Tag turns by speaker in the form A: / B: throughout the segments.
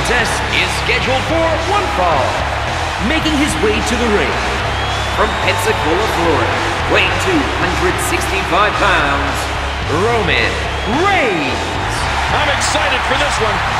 A: contest is scheduled for one fall. Making his way to the ring from Pensacola, Florida, weighing 265 pounds, Roman Reigns.
B: I'm excited for this one.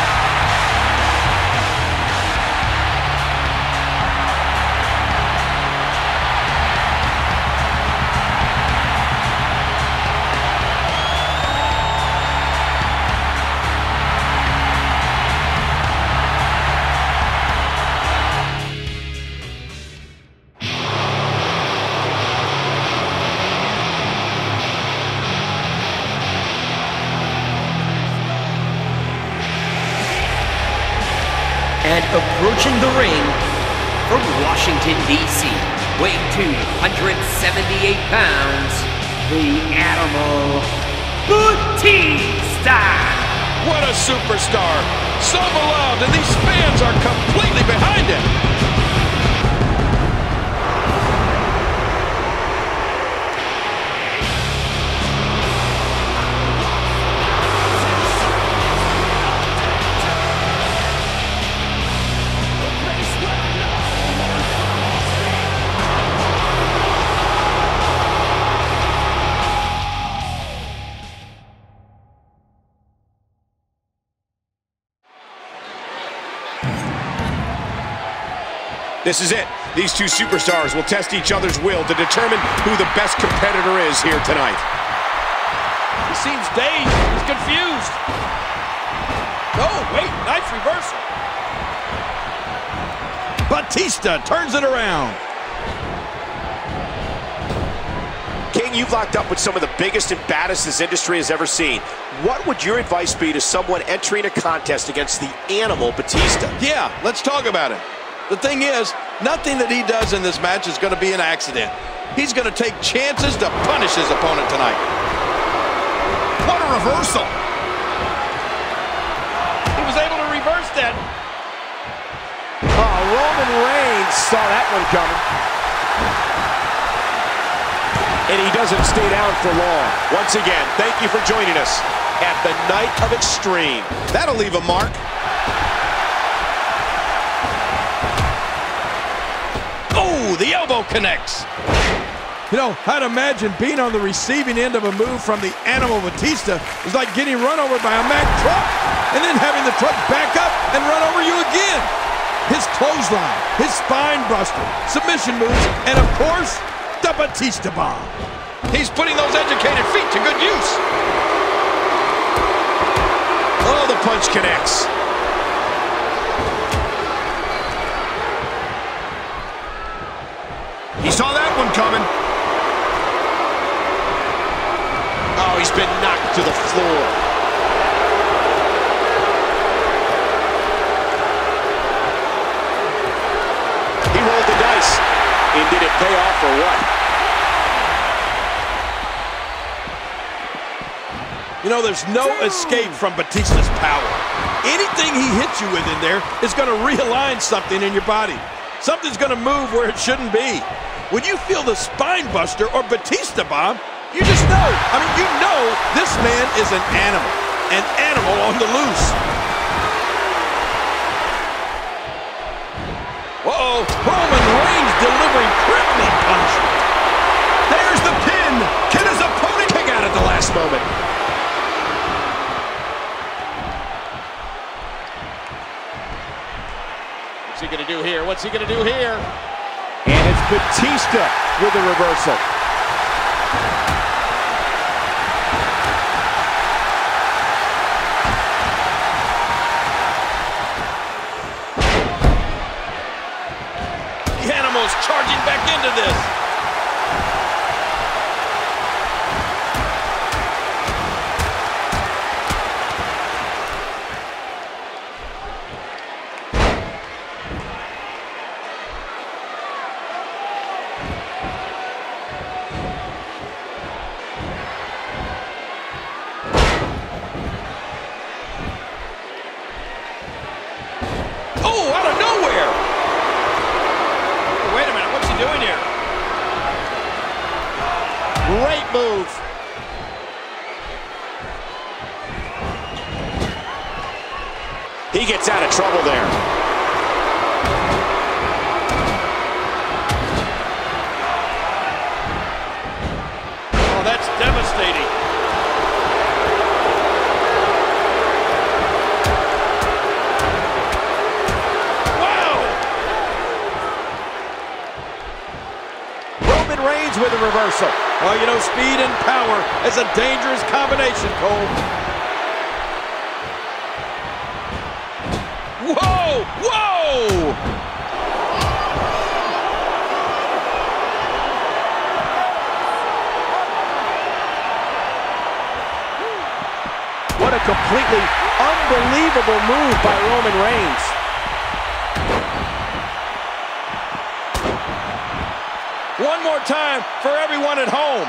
A: And approaching the ring from Washington, D.C., weighing 278 pounds, the Animal Batista.
B: What a superstar. So beloved, and these fans are completely behind him.
C: This is it. These two superstars will test each other's will to determine who the best competitor is here tonight.
B: He seems dazed. He's confused. Oh, wait. Nice reversal. Batista turns it around.
C: King, you've locked up with some of the biggest and baddest this industry has ever seen. What would your advice be to someone entering a contest against the animal Batista?
B: Yeah, let's talk about it. The thing is, nothing that he does in this match is going to be an accident. He's going to take chances to punish his opponent tonight. What a reversal. He was able to reverse that.
C: Oh, Roman Reigns saw that one coming. And he doesn't stay down for long. Once again, thank you for joining us at the Night of Extreme.
B: That'll leave a mark. The elbow connects. You know, I'd imagine being on the receiving end of a move from the Animal Batista is like getting run over by a Mack truck and then having the truck back up and run over you again. His clothesline, his spine buster, submission moves, and of course, the Batista bomb. He's putting those educated feet to good use.
C: Oh, the punch connects. He saw that one coming. Oh, he's been knocked to the floor. He rolled the dice. And did it pay off or what?
B: You know, there's no escape from Batista's power. Anything he hits you with in there is going to realign something in your body. Something's going to move where it shouldn't be. When you feel the spine buster or Batista bomb, you just know. I mean, you know this man is an animal. An animal on the loose. Uh-oh, Roman Reigns delivering crippling punishment.
C: There's the pin. Can his opponent kick out at the last moment?
B: What's he going to do here? What's he going to do here?
C: Batista with a reversal.
B: The animal's charging back into this. Move.
C: He gets out of trouble there.
B: Oh, that's devastating. Wow!
C: Roman Reigns with a reversal.
B: Well, you know, speed and power is a dangerous combination, Cole. Whoa! Whoa!
C: What a completely unbelievable move by Roman Reigns.
B: One more time for everyone at home.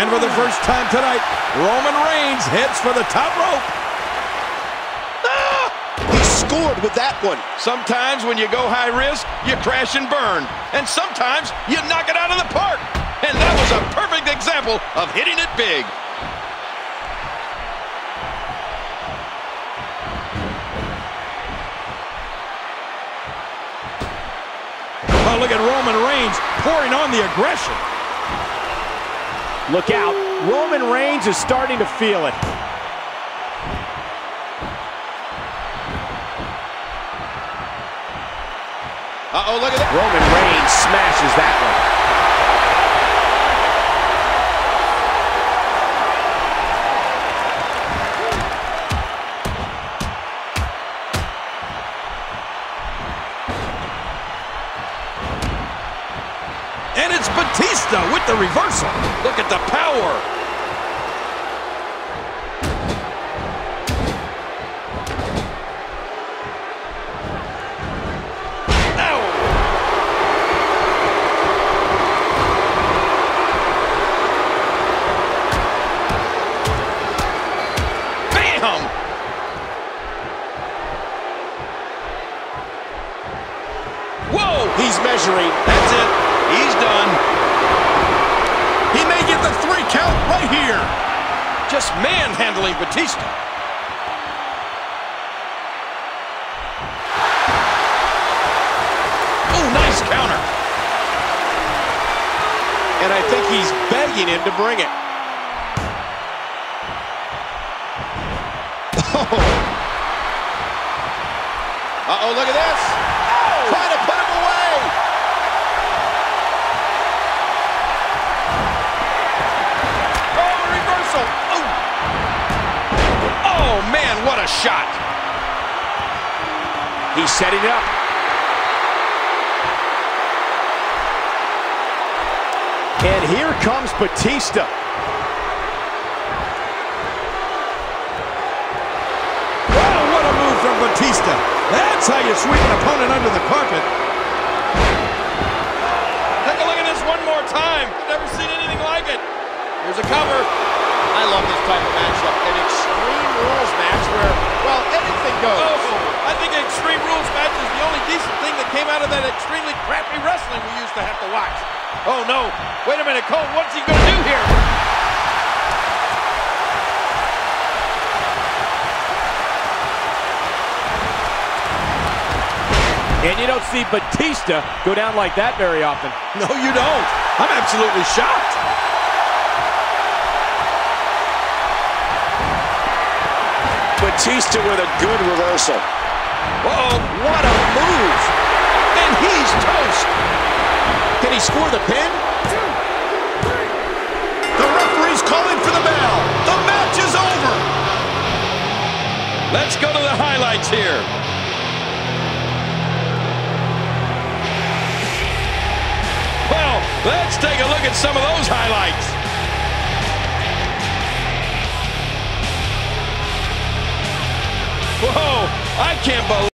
B: And for the first time tonight, Roman Reigns heads for the top rope. Ah!
C: He scored with that one.
B: Sometimes when you go high risk, you crash and burn. And sometimes you knock it out of the park. And that was a perfect example of hitting it big. Look at Roman Reigns pouring on the aggression.
C: Look out. Roman Reigns is starting to feel it.
B: Uh-oh, look at that.
C: Roman Reigns smashes that one.
B: Batista with the reversal. Look at the power. Whoa!
C: He's measuring.
B: That's it. He's done. Right here. Just manhandling Batista. Oh, nice counter.
C: And I think he's begging him to bring it. Oh.
B: Uh-oh, look at this. Man, what a shot.
C: He's setting it up. And here comes Batista.
B: Wow, what a move from Batista. That's how you sweep an opponent under the carpet. Take a look at this one more time. Never seen anything like it. Here's a cover.
C: I love this type of matchup. An extreme rules match where, well, anything goes.
B: Oh, I think Extreme Rules match is the only decent thing that came out of that extremely crappy wrestling we used to have to watch. Oh, no. Wait a minute, Cole. What's he going to do here?
C: And you don't see Batista go down like that very often.
B: No, you don't. I'm absolutely shocked.
C: Batista with a good reversal.
B: Uh-oh.
C: What a move! And he's toast. Can he score the pin? The referee's calling for the bell. The match is over.
B: Let's go to the highlights here. Well, let's take a look at some of those highlights. Whoa, I can't believe